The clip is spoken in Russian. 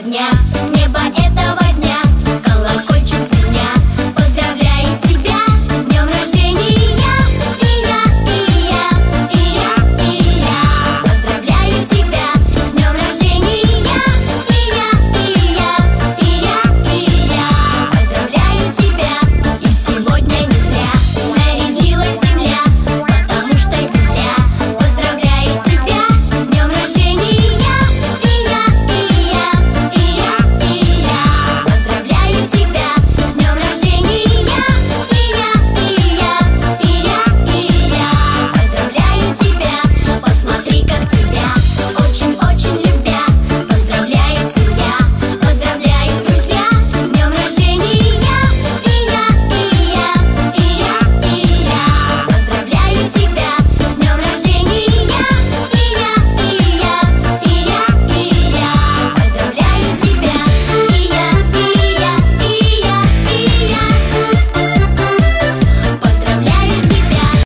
дня.